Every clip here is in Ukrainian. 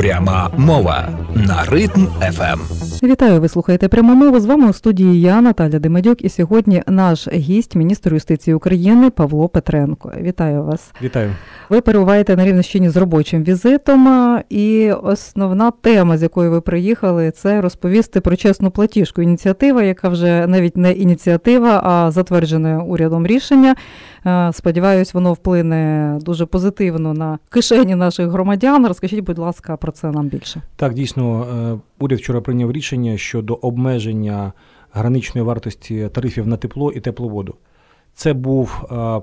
Пряма мова на ритм ФМ. Вітаю, ви слухаєте пряму мову. З вами у студії я, Наталя Демедюк, і сьогодні наш гість, міністр юстиції України Павло Петренко. Вітаю вас. Вітаю. Ви перебуваєте на Рівненщині з робочим візитом. І основна тема, з якою ви приїхали, це розповісти про чесну платіжку. Ініціатива, яка вже навіть не ініціатива, а затверджене урядом рішення. Сподіваюсь, воно вплине дуже позитивно на кишені наших громадян. Розкажіть, будь ласка, про це нам більше. Так, дійсно, е, уряд вчора прийняв рішення щодо обмеження граничної вартості тарифів на тепло і тепловоду. Це був е,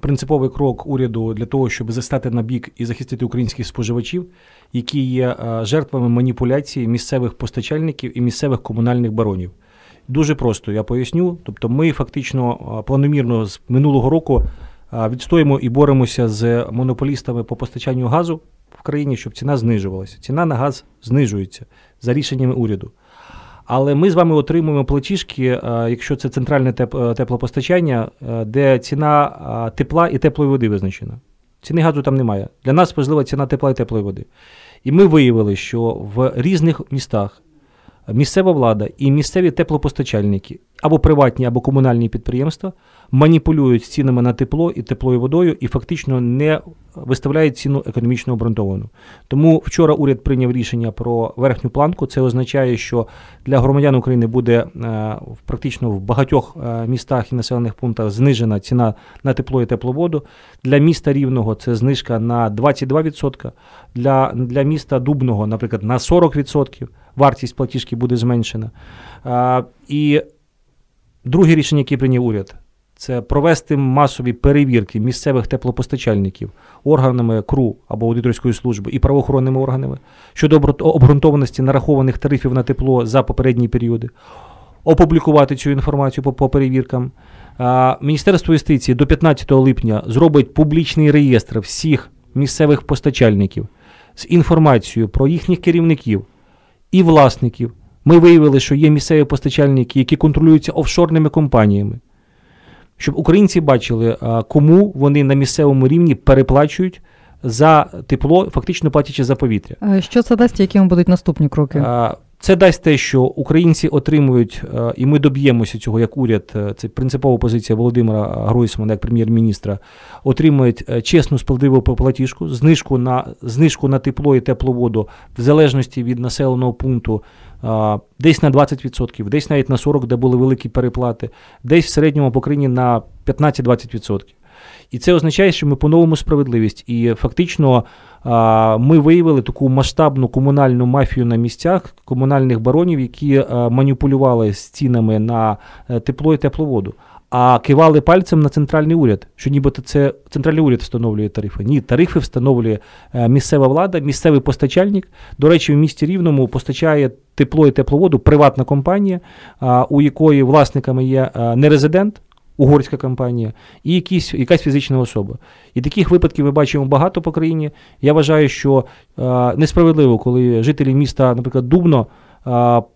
принциповий крок уряду для того, щоб застати на бік і захистити українських споживачів, які є жертвами маніпуляції місцевих постачальників і місцевих комунальних баронів. Дуже просто я поясню. Тобто, ми фактично планомірно з минулого року відстоїмо і боремося з монополістами по постачанню газу в країні, щоб ціна знижувалася. Ціна на газ знижується за рішеннями уряду. Але ми з вами отримуємо платіжки, якщо це центральне теплопостачання, де ціна тепла і теплої води визначена. Ціни газу там немає. Для нас важлива ціна тепла і теплої води. І ми виявили, що в різних містах місцева влада і місцеві теплопостачальники або приватні, або комунальні підприємства маніпулюють цінами на тепло і теплою водою і фактично не виставляють ціну економічно обґрунтовану. Тому вчора уряд прийняв рішення про верхню планку. Це означає, що для громадян України буде е, практично в багатьох е, містах і населених пунктах знижена ціна на тепло і тепловоду. Для міста Рівного це знижка на 22%, для, для міста Дубного, наприклад, на 40% вартість платіжки буде зменшена. А, І друге рішення, яке прийняв уряд, це провести масові перевірки місцевих теплопостачальників органами КРУ або аудиторської служби і правоохоронними органами щодо обґрунтованості нарахованих тарифів на тепло за попередні періоди, опублікувати цю інформацію по, по перевіркам. Міністерство юстиції до 15 липня зробить публічний реєстр всіх місцевих постачальників з інформацією про їхніх керівників і власників. Ми виявили, що є місцеві постачальники, які контролюються офшорними компаніями, щоб українці бачили, кому вони на місцевому рівні переплачують за тепло, фактично платячи за повітря. Що це дасть, якими будуть наступні кроки? Це дасть те, що українці отримують, і ми доб'ємося цього як уряд. Е, це принципова позиція Володимира Гройсмана як прем'єр-міністра. Отримують е, чесну справедливу платіжку, знижку на знижку на тепло і тепловоду в залежності від населеного пункту. Десь на 20%, десь навіть на 40%, де були великі переплати, десь в середньому по країні на 15-20%. І це означає, що ми поновимо справедливість. І фактично ми виявили таку масштабну комунальну мафію на місцях комунальних баронів, які маніпулювали з цінами на е, тепло і тепловоду. А кивали пальцем на центральний уряд, що нібито це центральний уряд встановлює тарифи. Ні, тарифи встановлює е, місцева влада, місцевий постачальник. До речі, в місті Рівному постачає тепло і тепловоду приватна компанія, у якої власниками є е, не резидент, угорська компанія і якісь, якась фізична особа. І таких випадків ми бачимо багато по країні. Я вважаю, що е, несправедливо, коли жителі міста, наприклад, Дубно.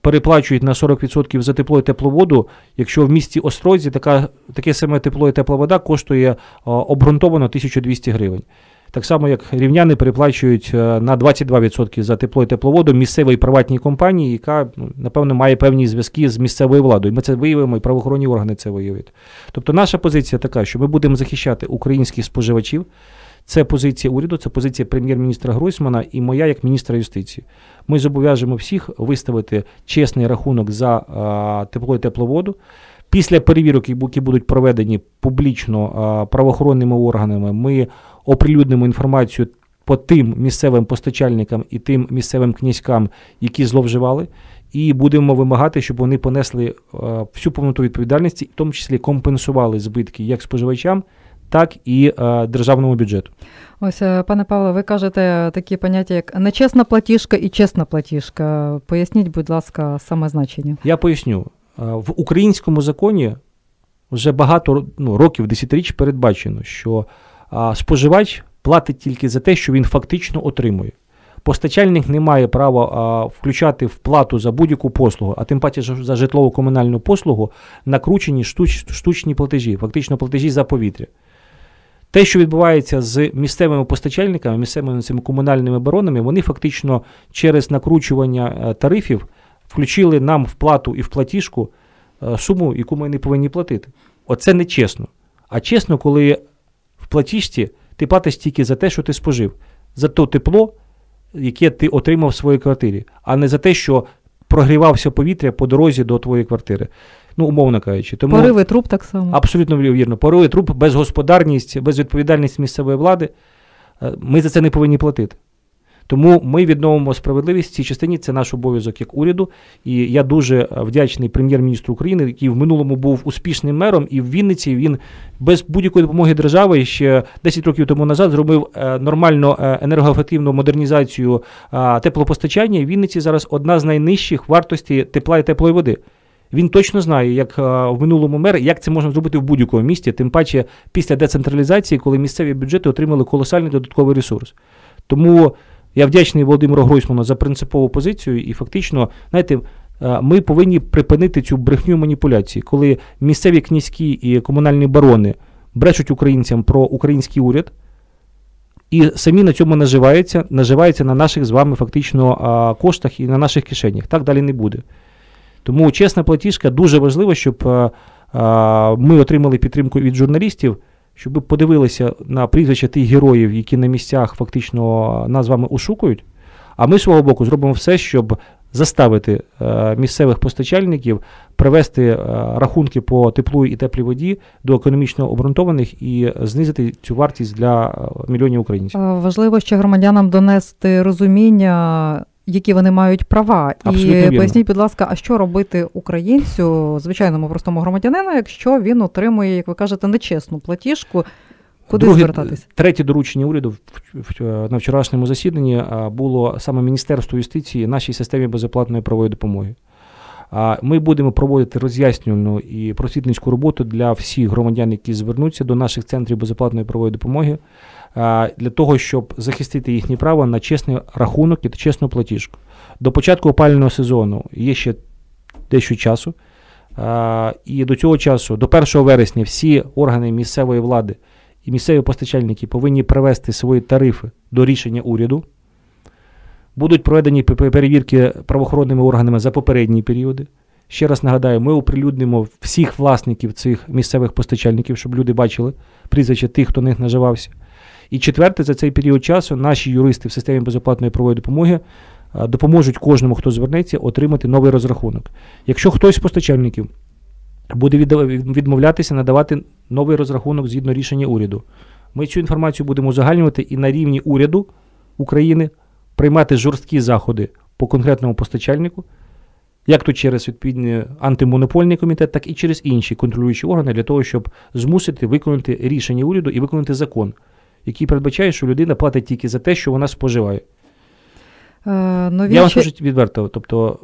Переплачують на 40% за тепло і тепловоду, якщо в місті Острозі така, таке саме тепло і тепла вода коштує обґрунтовано 1200 гривень. Так само, як рівняни переплачують е, на 22% за тепло і тепловоду місцевої приватній компанії, яка, ну, напевно, має певні зв'язки з місцевою владою. Ми це виявимо, і правоохоронні органи це виявлять. Тобто, наша позиція така, що ми будемо захищати українських споживачів. Це позиція уряду, це позиція прем'єр-міністра Гройсмана і моя як міністра юстиції. Ми зобов'яжемо всіх виставити чесний рахунок за а, тепло і тепловоду. Після перевірок, які будуть проведені публічно а, правоохоронними органами, ми оприлюднимо інформацію по тим місцевим постачальникам і тим місцевим князькам, які зловживали, і будемо вимагати, щоб вони понесли всю повноту відповідальності, в тому числі компенсували збитки як споживачам. Так і е, державному бюджету. Ось, е, пане Павло, ви кажете такі поняття, як нечесна платіжка і чесна платіжка. Поясніть, будь ласка, саме значення. Я поясню. В українському законі вже багато ну, років, десятиріч передбачено, що споживач платить тільки за те, що він фактично отримує. Постачальник не має права а, включати вплату за будь-яку послугу, а тим паче за житлово комунальну послугу накручені штуч, штучні платежі, фактично платежі за повітря. Те, що відбувається з місцевими постачальниками, місцевими цими комунальними баронами, вони фактично через накручування е, тарифів включили нам в плату і в платіжку е, суму, яку ми не повинні платити. Оце не чесно. А чесно, коли в платіжці ти платиш тільки за те, що ти спожив, за то тепло, яке ти отримав в своїй квартирі, а не за те, що прогрівався повітря по дорозі до твоєї квартири. Ну, умовно кажучи. Тому Пориви труб так само. Абсолютно вірно. Пориви труб, безгосподарність, безвідповідальність місцевої влади. Е, ми за це не повинні платити. Тому ми відновимо справедливість в цій частині. Це наш обов'язок як уряду. І я дуже вдячний прем'єр-міністру України, який в минулому був успішним мером, і в Вінниці він без будь-якої допомоги держави ще 10 років тому назад зробив е, нормальну е, енергоефективну модернізацію теплопостачання. Вінниці зараз одна з найнижчих вартостей тепла і теплої води. Він точно знає, як в минулому мер, як це можна зробити в будь-якому місті, тим паче після децентралізації, коли місцеві бюджети отримали колосальний додатковий ресурс. Тому я вдячний Володимиру Гройсману за принципову позицію, і фактично, знаєте, е, ми повинні припинити цю брехню маніпуляції, коли місцеві князькі і комунальні барони брешуть українцям про український уряд. І самі на цьому наживаються, наживаються на наших з вами фактично коштах і на наших кишенях. Так далі не буде. Тому чесна платіжка дуже важливо, щоб ми отримали підтримку від журналістів щоб подивилися на прізвища тих героїв, які на місцях фактично нас з вами ошукують. А ми свого боку зробимо все, щоб заставити е, місцевих постачальників привести е, рахунки по теплу і теплій воді до економічно обґрунтованих і знизити цю вартість для е, мільйонів українців. Важливо ще громадянам донести розуміння які вони мають права. Абсолютно і поясніть, будь ласка, а що робити українцю, звичайному простому громадянину, якщо він отримує, як ви кажете, нечесну платіжку? Куди Друге, звертатись? Третє доручення уряду на вчорашньому засіданні було саме Міністерство юстиції нашій системі безоплатної правової допомоги. Ми будемо проводити роз'яснювальну і просвітницьку роботу для всіх громадян, які звернуться до наших центрів безоплатної правової допомоги для того, щоб захистити їхнє право на чесний рахунок і чесну платіжку. До початку опалювального сезону є ще дещо часу. І до цього часу, до 1 вересня, всі органи місцевої влади і місцеві постачальники повинні привести свої тарифи до рішення уряду. Будуть проведені перевірки правоохоронними органами за попередні періоди. Ще раз нагадаю, ми оприлюднимо всіх власників цих місцевих постачальників, щоб люди бачили прізвища тих, хто на них наживався. І четверте, за цей період часу наші юристи в системі безоплатної правової допомоги е, допоможуть кожному, хто звернеться, отримати новий розрахунок. Якщо хтось з постачальників буде відмовлятися надавати новий розрахунок згідно рішення уряду, ми цю інформацію будемо узагальнювати і на рівні уряду України приймати жорсткі заходи по конкретному постачальнику. Як то через відповідний антимонопольний комітет, так і через інші контролюючі органи для того, щоб змусити виконати рішення уряду і виконати закон який передбачає, що людина платить тільки за те, що вона споживає. Е, нові Я вам скажу відверто. Тобто,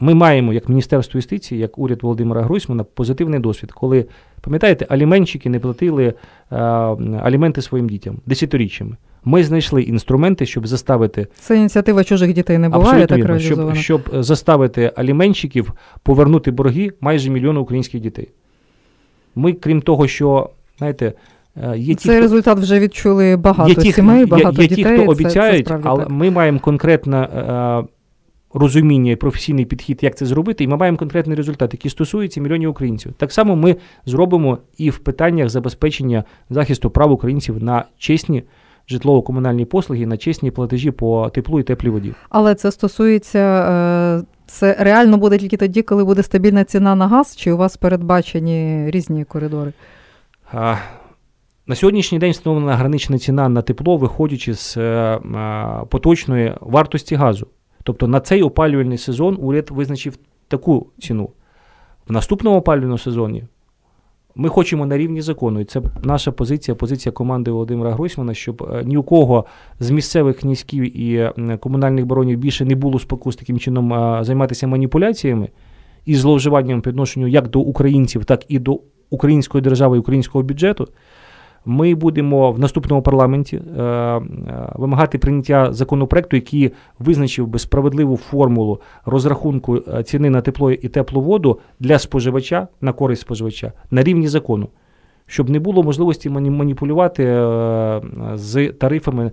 ми маємо, як Міністерство юстиції, як уряд Володимира Гройсмана, позитивний досвід, коли, пам'ятаєте, аліменщики не платили е, аліменти своїм дітям десятиріччями. Ми знайшли інструменти, щоб заставити. Це ініціатива чужих дітей не буває, так вірно, щоб, щоб заставити аліменщиків повернути борги майже мільйону українських дітей. Ми, крім того, що, знаєте, є Цей ті, результат вже відчули багато є ті, сімей, багато є, є дітей. Є ті, хто обіцяють, це, це але так. ми маємо конкретне е, розуміння і професійний підхід, як це зробити, і ми маємо конкретний результат, який стосується мільйонів українців. Так само ми зробимо і в питаннях забезпечення захисту прав українців на чесні. Житлово-комунальні послуги на чесні платежі по теплу і теплій воді. Але це стосується, е, це реально буде тільки тоді, коли буде стабільна ціна на газ, чи у вас передбачені різні коридори? На сьогоднішній день встановлена гранична ціна на тепло, виходячи з е, поточної вартості газу. Тобто на цей опалювальний сезон уряд визначив таку ціну. В наступному опалювальному сезоні ми хочемо на рівні закону, і це наша позиція, позиція команди Володимира Гройсмана, щоб е, ні у кого з місцевих князьків і комунальних баронів більше не було спокус таким чином займатися маніпуляціями і зловживанням відношенню як до українців, так і до української держави і українського бюджету. Ми будемо в наступному парламенті е, е, вимагати прийняття законопроекту, який визначив би справедливу формулу розрахунку е, ціни на тепло і теплу воду для споживача на користь споживача на рівні закону. щоб не було можливості маніпулювати з тарифами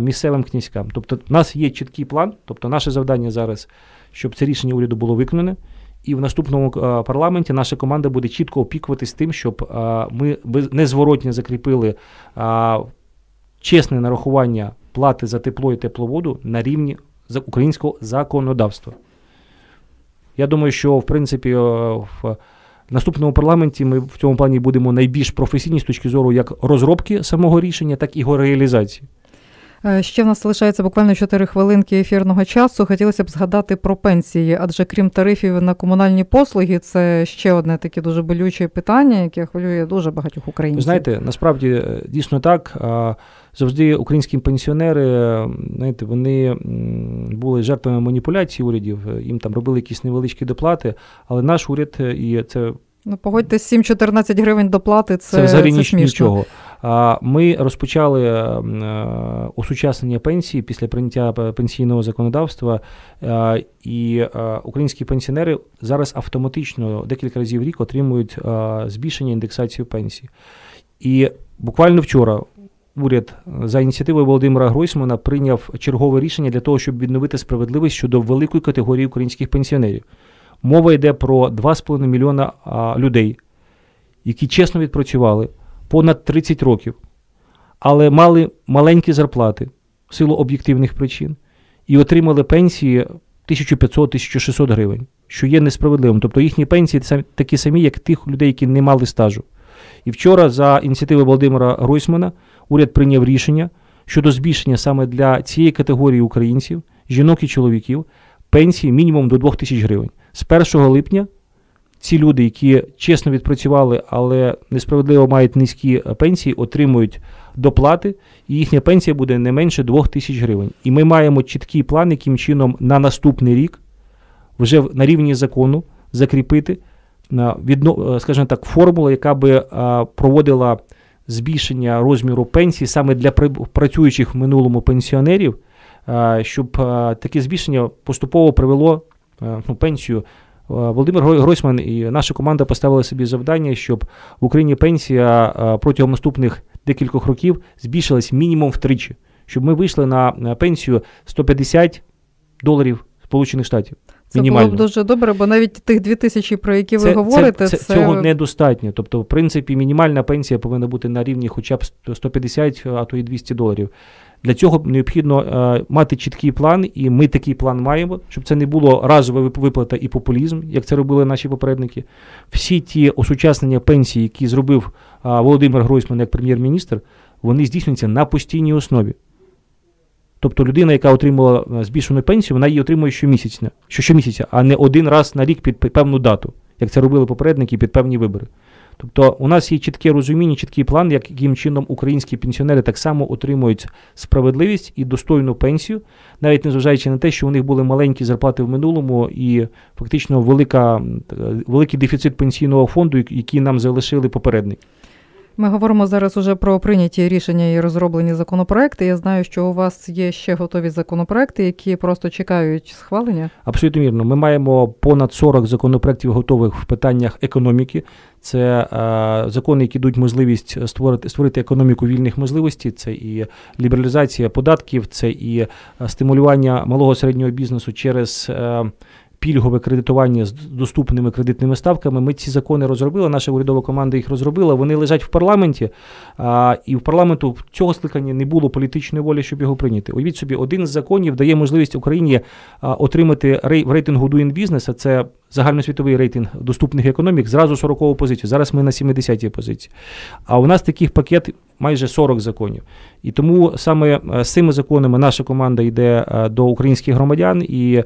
місцевим князькам. Тобто, у нас є чіткий план, тобто наше завдання зараз, щоб це рішення уряду було виконане. І в наступному парламенті наша команда буде чітко опікуватись тим, щоб ми незворотньо закріпили чесне нарахування плати за тепло і тепловоду на рівні українського законодавства. Я думаю, що в принципі в наступному парламенті ми в цьому плані будемо найбільш професійні з точки зору як розробки самого рішення, так і його реалізації. Е, ще в нас лишається буквально 4 хвилинки ефірного часу. Хотілося б згадати про пенсії, адже крім тарифів на комунальні послуги, це ще одне таке дуже болюче питання, яке хвилює дуже багатьох українців. знаєте, насправді е, дійсно так. Завжди українські пенсіонери, знаєте, вони були жертвами маніпуляцій урядів, їм там робили якісь невеличкі доплати, але наш уряд і це. Ну, погодьтесь, 7-14 гривень доплати це, це взагалі це смішно. нічого. Ми розпочали е, осучаснення пенсії після прийняття пенсійного законодавства, е, і е, українські пенсіонери зараз автоматично декілька разів в рік отримують збільшення індексацію пенсії. І буквально вчора. Уряд за ініціативою Володимира Гройсмана прийняв чергове рішення для того, щоб відновити справедливість щодо великої категорії українських пенсіонерів. Мова йде про 2,5 мільйона людей, які чесно відпрацювали понад 30 років, але мали маленькі зарплати в силу об'єктивних причин і отримали пенсії 1500-1600 гривень, що є несправедливим. Тобто їхні пенсії такі самі, як тих людей, які не мали стажу. І вчора, за ініціативи Володимира Гройсмана, уряд прийняв рішення щодо збільшення саме для цієї категорії українців, жінок і чоловіків, пенсії мінімум до 2000 гривень. З 1 липня ці люди, які чесно відпрацювали, але несправедливо мають низькі пенсії, отримують доплати, і їхня пенсія буде не менше 2 тисяч гривень. І ми маємо чіткий план, яким чином на наступний рік вже на рівні закону закріпити відно, скажімо так, формулу, яка би проводила збільшення розміру пенсії саме для працюючих в минулому пенсіонерів, щоб таке збільшення поступово привело ну, пенсію Е, Володимир Гройсман і наша команда поставили собі завдання, щоб в Україні пенсія е, протягом наступних декількох років збільшилась мінімум втричі, щоб ми вийшли на пенсію 150 доларів Сполучених Штатів. Це мінімально. було б дуже добре, бо навіть тих 2 тисячі, про які це, ви говорите, це, це, цього недостатньо. Тобто, в принципі, мінімальна пенсія повинна бути на рівні хоча б 150, а то і 200 доларів. Для цього необхідно е, мати чіткий план, і ми такий план маємо, щоб це не було разова виплата і популізм, як це робили наші попередники. Всі ті осучаснення пенсії, які зробив е, Володимир Гройсман як прем'єр-міністр, вони здійснюються на постійній основі. Тобто людина, яка отримала е, збільшену пенсію, вона її отримує щомісяця, щомісяця, а не один раз на рік під певну дату, як це робили попередники під певні вибори. Тобто у нас є чітке розуміння, чіткий план, яким чином українські пенсіонери так само отримують справедливість і достойну пенсію, навіть незважаючи на те, що у них були маленькі зарплати в минулому і фактично велика, великий дефіцит пенсійного фонду, який нам залишили попередники. Ми говоримо зараз уже про прийняті рішення і розроблені законопроекти. Я знаю, що у вас є ще готові законопроекти, які просто чекають схвалення. Абсолютно вірно. Ми маємо понад 40 законопроектів готових в питаннях економіки. Це е, закони, які дають можливість створити створити економіку вільних можливостей. Це і лібералізація податків, це і е, стимулювання малого середнього бізнесу через. Е, пільгове кредитування з доступними кредитними ставками. Ми ці закони розробили. Наша урядова команда їх розробила. Вони лежать в парламенті, а, і в парламенту цього скликання не було політичної волі, щоб його прийняти. Уявіть собі, один з законів дає можливість Україні отримати рей, в рейтингу Doing Business, а це загальносвітовий рейтинг доступних економік, зразу 40 позицію. Зараз ми на 70-й позиції. А у нас таких пакет майже 40 законів. І тому саме е, з цими законами наша команда йде е, до українських громадян, і е,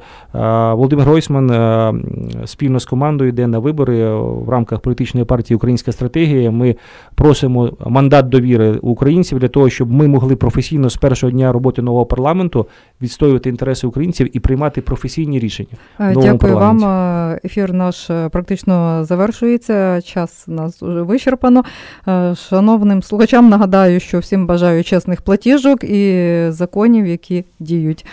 Володимир Гройсман спільно з командою йде на вибори в рамках політичної партії Українська стратегія. Ми просимо мандат довіри українців для того, щоб ми могли професійно з першого дня роботи нового парламенту відстоювати інтереси українців і приймати професійні рішення. Дякую вам. Ефір наш практично завершується. Час нас уже вичерпано. Шановним слухачам нагадаю, що всім бажаю чесних платіжок і законів, які діють.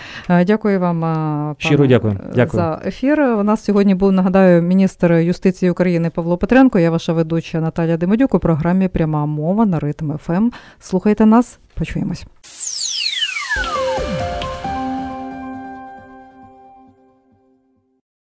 Дякую вам, пане, щиро дякую. дякую за ефір. У нас сьогодні був нагадаю міністр юстиції України Павло Петренко. Я ваша ведуча Наталя Демодюк у програмі Пряма мова на ритм ФМ. Слухайте нас, почуємось.